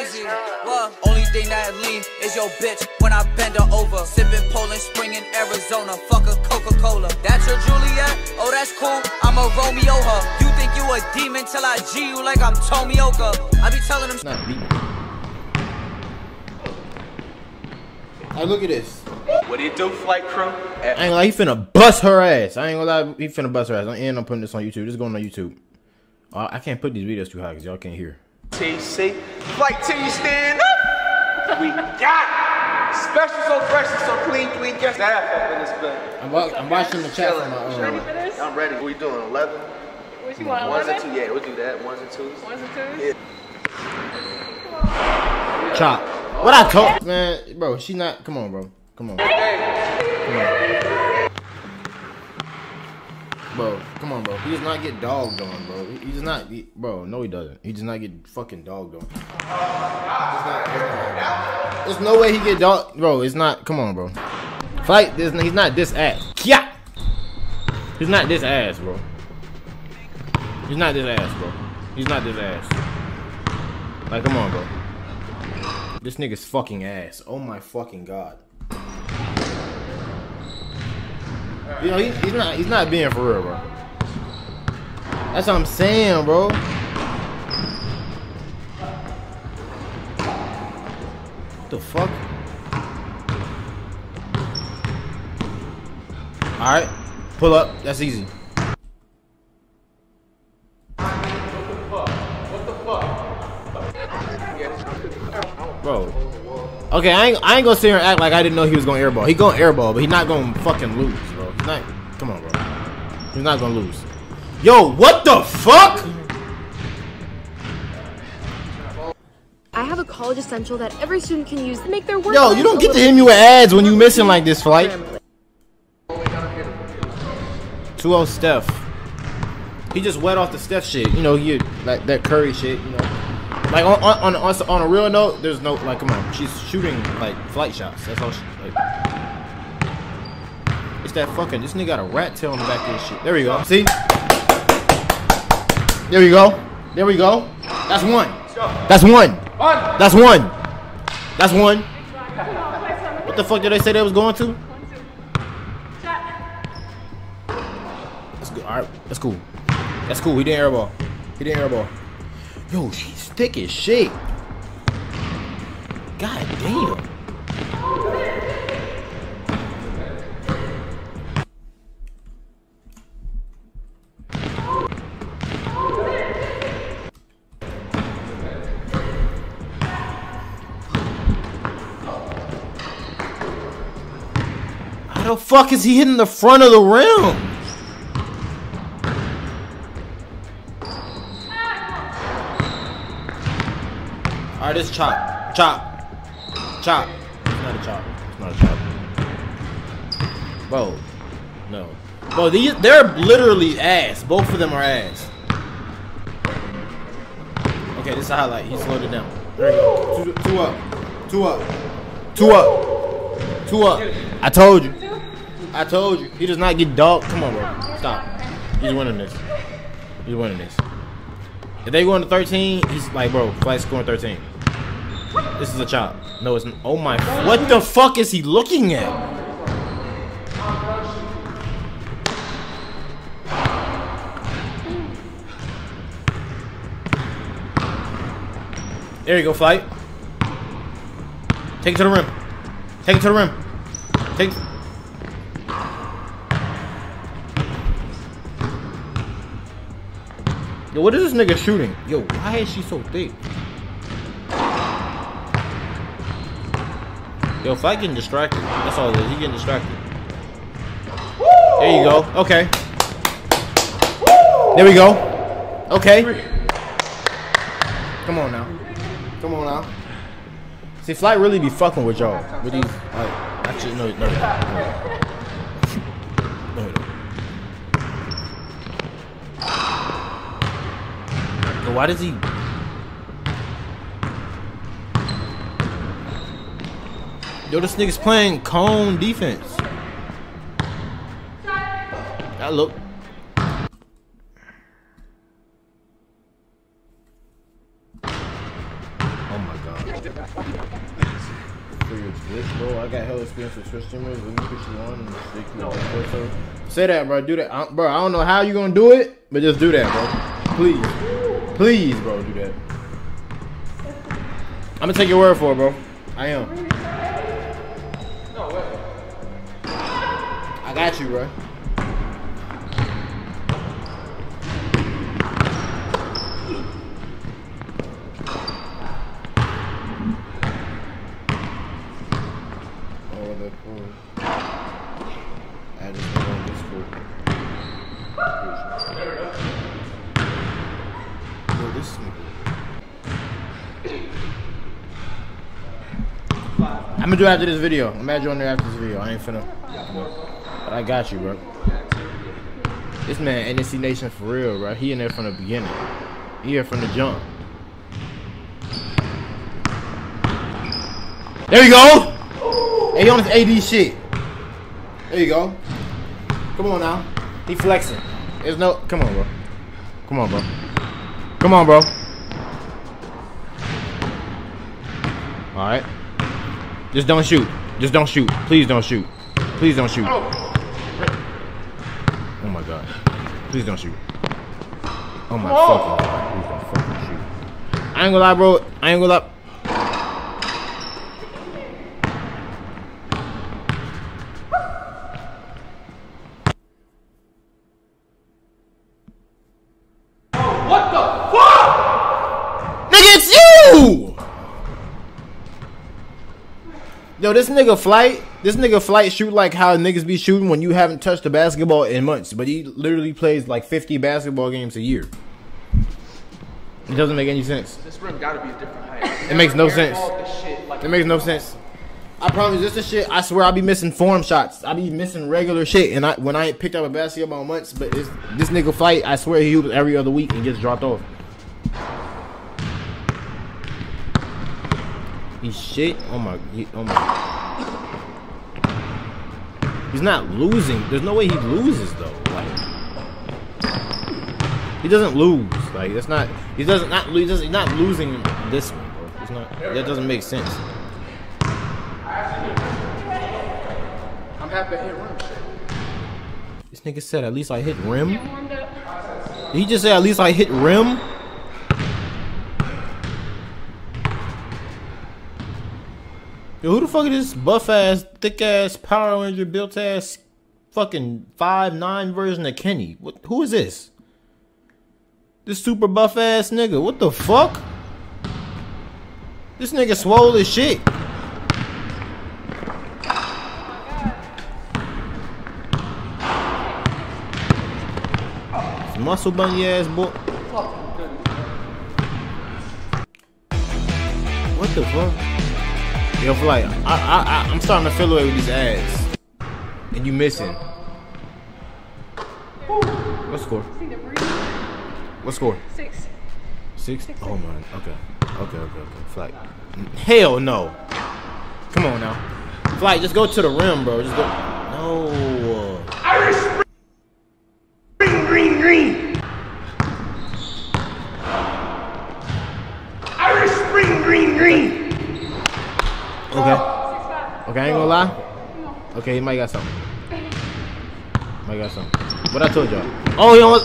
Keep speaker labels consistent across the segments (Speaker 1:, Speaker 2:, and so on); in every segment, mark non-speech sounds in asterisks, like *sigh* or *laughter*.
Speaker 1: easy. Well, only thing that lean is your bitch when I bend her over. Sipping Poland Spring in Arizona. Fuck a Coca Cola. That's your Juliet? Oh, that's cool. I'm a Romeo her. You think you a demon till I G you like I'm Tomioka. I be telling him.
Speaker 2: Not beat. Hey, look at this.
Speaker 3: What do you do, flight crew?
Speaker 2: I ain't gonna he finna bust her ass. I ain't gonna lie, he finna bust her ass. I ain't I'm putting this on YouTube. This is going on YouTube. Uh, I can't put these videos too high because y'all can't hear.
Speaker 3: TC. Flight team, stand up. We got special, so fresh, and so clean, clean. Guess staff up in this bed.
Speaker 2: I'm, wa- I'm watching the chat from my
Speaker 3: Chilling.
Speaker 2: um,
Speaker 4: for this?
Speaker 3: I'm ready. What we doing? 11?
Speaker 4: What you want,
Speaker 3: Ones and
Speaker 4: 11?
Speaker 3: two? Yeah, we'll do that. Ones and twos.
Speaker 4: Ones and twos?
Speaker 3: Yeah.
Speaker 2: chop. What I told man, bro, she not. Come on, bro. Come on. Come Bro, come on, bro. He does not get dogged on, bro. He, he does not, he- bro. No, he doesn't. He does not get fucking dogged on. There's no way he get dogged, bro. It's not. Come on, bro. Fight. This. He's not this ass. Yeah. He's not this ass, bro. He's not this ass, bro. He's not this ass. Like, come on, bro. This nigga's fucking ass. Oh my fucking god. You know, he, he's not he's not being for real, bro. That's what I'm saying, bro. What the fuck? Alright. Pull up. That's easy. Bro. Okay, I ain't, I ain't gonna sit here and act like I didn't know he was gonna airball. He gonna airball, but he not gonna fucking lose. He's not. Come on, bro. He's not gonna lose. Yo, what the fuck?
Speaker 5: I have a college essential that every student can use to make their work.
Speaker 2: Yo, you don't get to hit me with ads when you missing like this, flight. 2-0 Steph. He just wet off the Steph shit. You know, you like that Curry shit. You know, like on on on, on a real note, there's no like. Come on, she's shooting like flight shots. That's all. She, like, it's that fucking. This nigga got a rat tail on the back of his shit. There we go. See? There we go. There we go. That's one. That's one. That's one. That's one. What the fuck did they say they was going to? That's good. All right, that's cool. That's cool. He didn't airball. He didn't airball. Yo, she's thick as shit. God damn. The fuck is he hitting the front of the rim? Alright, it's chop. Chop. Chop. It's not a chop. It's not a chop. Bro. No. Bro, these they're literally ass. Both of them are ass. Okay, this is a highlight. He slowed it down. There you go. Two, two up. Two up. Two up. Two up. I told you. I told you. He does not get dog. Come on, bro. Stop. He's winning this. He's winning this. If they go into 13, he's like, bro, flight scoring 13. This is a chop. No, it's. Oh my. What the fuck is he looking at? There you go, flight. Take it to the rim. Take it to the rim. Take. Yo, what is this nigga shooting? Yo, why is she so thick? Yo, if getting distracted, that's all it is. He getting distracted. There you go. Okay. There we go. Okay. Come on now. Come on now. See, Flight really be fucking with y'all. With these, like, actually, no. no. No, no. But why does he? Yo, this nigga's playing cone defense. That look. Oh my god. For your Twitch, bro. I got hell experience with Twitch streamers. Let me put you on and stick you on Say that, bro. Do that. I, bro, I don't know how you're gonna do it, but just do that, bro. Please. Please, bro, do that. I'm gonna take your word for it, bro. I am. I got you, bro. Oh, the cool. I just went on Discord. Yo, this nigga. I'm gonna do after this video. I'm gonna on there after this video. I ain't finna. But I got you, bro. This man, NSE Nation for real, bro. He in there from the beginning. He here from the jump. There you go. Hey, he on his AD shit. There you go. Come on now. He flexing. There's no. Come on, bro. Come on, bro. Come on, bro. All right. Just don't shoot. Just don't shoot. Please don't shoot. Please don't shoot. Oh my god. Please don't shoot. Oh my fucking god. Please don't fucking shoot. I ain't gonna lie, bro. I ain't gonna lie.
Speaker 3: What the fuck?
Speaker 2: Nigga, it's you! Yo, this nigga flight, this nigga flight shoot like how niggas be shooting when you haven't touched a basketball in months, but he literally plays like 50 basketball games a year. It doesn't make any sense.
Speaker 3: This rim gotta be a different height.
Speaker 2: It makes no sense.
Speaker 3: Shit like
Speaker 2: It makes no sense. I promise this is shit. I swear I be missing form shots. I be missing regular shit, and I when I ain't picked up a basketball in months, but this nigga flight, I swear he was every other week and gets dropped off. He's shit. Oh my, he, oh my. He's not losing. There's no way he loses though. Like he doesn't lose. Like that's not. He doesn't not. He doesn't. He's not losing this one, bro. It's not. That doesn't make sense.
Speaker 3: I'm happy to hit rim.
Speaker 2: This nigga said at least I hit rim. He just say at least I hit rim? Yo, who the fuck is this buff ass, thick ass, Power Ranger built ass, fucking five nine version of Kenny? What? Who is this? This super buff ass nigga. What the fuck? This nigga swole as shit. Muscle bunny ass boy. What the fuck? Yo, for like, I, I, I, I'm starting to feel away with these ads, and you missing. What score? What score?
Speaker 4: Six.
Speaker 2: Six? Oh man. Okay. Okay. Okay. Okay. Flight. Hell no. Come on now. Flight. Just go to the rim, bro. Just go. No.
Speaker 3: Irish green, green, green. Irish spring, green, green.
Speaker 2: Okay. Okay. I ain't gonna lie. Okay. He might got something. *laughs* Might got something. What I told y'all. Oh, you know what?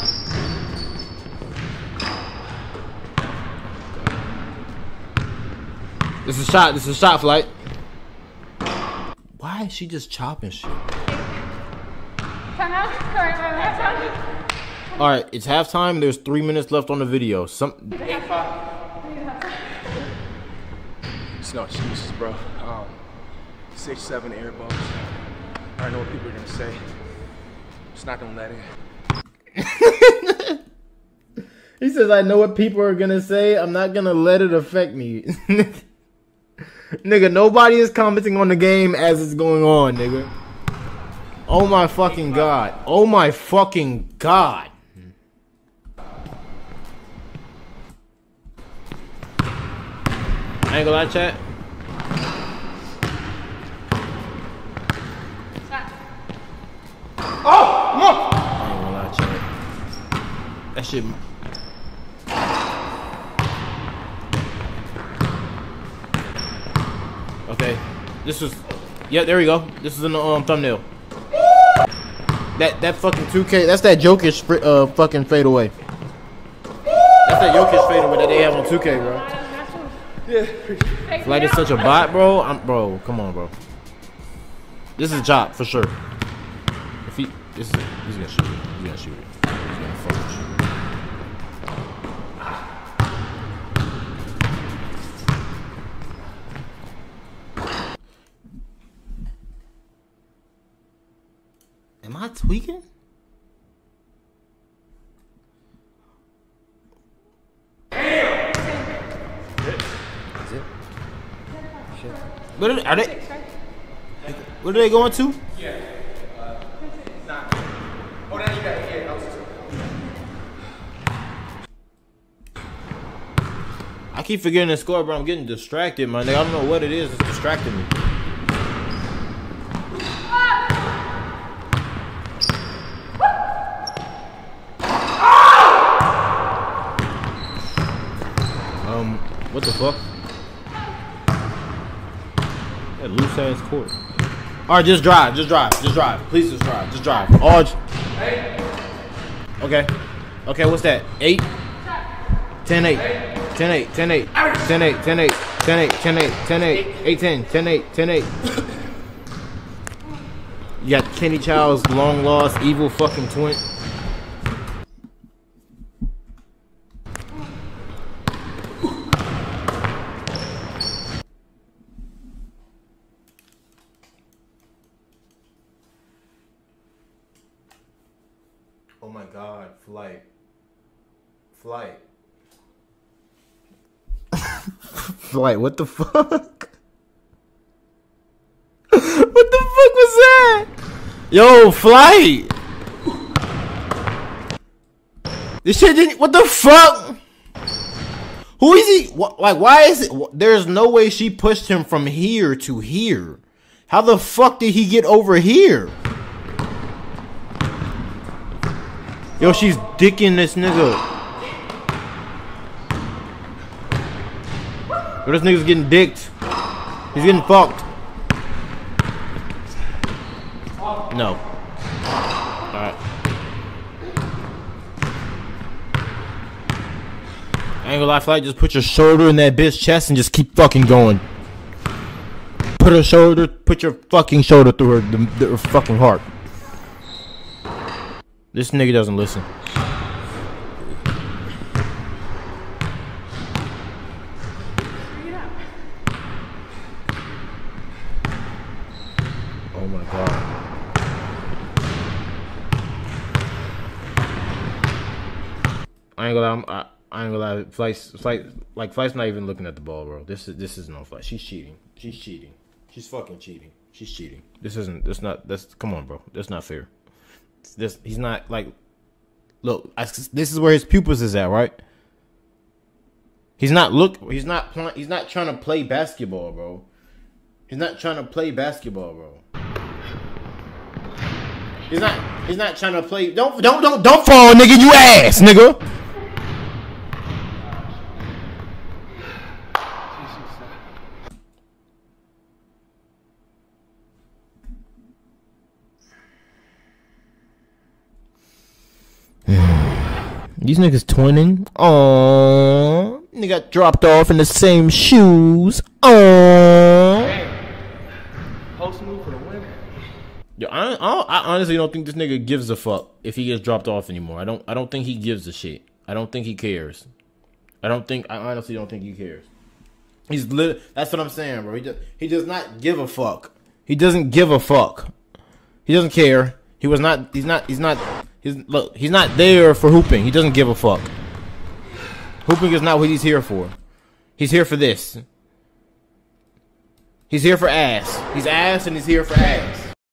Speaker 2: This is a shot. This is a shot flight. Why is she just chopping shit?
Speaker 4: Timeout? Sorry, halftime?
Speaker 2: All right, it's halftime. There's three minutes left on the video. Some
Speaker 3: It's no excuses, bro. Um, six, seven air balls. I know what people are gonna say. Just not gonna let it. *laughs*
Speaker 2: He says, I know what people are gonna say. I'm not gonna let it affect me. *laughs* nigga, nobody is commenting on the game as it's going on, nigga. Oh my fucking god. Oh my fucking god. I ain't gonna lie, chat.
Speaker 3: Oh, come on!
Speaker 2: I ain't gonna lie, chat. That shit. Okay, this was. Yeah, there we go. This is in the um, thumbnail. That that fucking 2K. That's that Jokic fr- uh fucking fadeaway. That's that Jokic fadeaway that they have on 2K, bro. Yeah. Like it's such a bot, bro. I'm bro. Come on, bro. This is Chop for sure. If he, this is, he's gonna shoot it. He's gonna shoot it. He's gonna fucking shoot it. Am I tweaking? Is it? Shit. What are, are they? What are they going to?
Speaker 3: Oh, now you got it. Yeah, I was just-
Speaker 2: I keep forgetting the score, but I'm getting distracted, man. I don't know what it is. It's distracting me. Um, what the fuck? That loose ass court. All right, just drive, just drive, just drive. Please, just drive, just drive. All. j- Okay. Okay, what's that? Eight. 10 8, 10 8, 10 8, 10 8, 10 8, 10 8, 10 8, 10 8, 8 10, 10 8, 10 8. You got Kenny Chiles long lost evil fucking twin. Oh my god, flight. Flight. *laughs* Flight, what the fuck? *laughs* what the fuck was that? Yo, flight! This shit didn't. What the fuck? Who is he? What, like, why is it? There's no way she pushed him from here to here. How the fuck did he get over here? Yo, she's dicking this nigga. This nigga's getting dicked. He's getting fucked. No. Alright. Gonna lie, flight. Just put your shoulder in that bitch chest and just keep fucking going. Put her shoulder, put your fucking shoulder through her, the, her fucking heart. This nigga doesn't listen. Oh my god. I ain't gonna lie, I, I ain't gonna lie. Flight's, flight, like flight's not even looking at the ball, bro. This is this is no flight. She's cheating. She's cheating. She's fucking cheating. She's cheating. This isn't. This not. That's come on, bro. That's not fair. This he's not like. Look, I, this is where his pupils is at, right? He's not look. He's not. He's not trying to play basketball, bro. He's not trying to play basketball, bro. He's not. He's not trying to play. Don't. Don't. Don't. Don't fall, nigga. You ass, nigga. *sighs* These niggas twinning. Aww. They got dropped off in the same shoes. Aww.
Speaker 3: Post move for the win.
Speaker 2: Yo, I, I, I honestly don't think this nigga gives a fuck if he gets dropped off anymore. I don't. I don't think he gives a shit. I don't think he cares. I don't think. I honestly don't think he cares. He's lit. That's what I'm saying, bro. He just, he does not give a fuck. He doesn't give a fuck. He doesn't care. He was not. He's not. He's not. He's look. He's not there for hooping. He doesn't give a fuck. Hooping is not what he's here for. He's here for this. He's here for ass. He's ass and he's here for ass.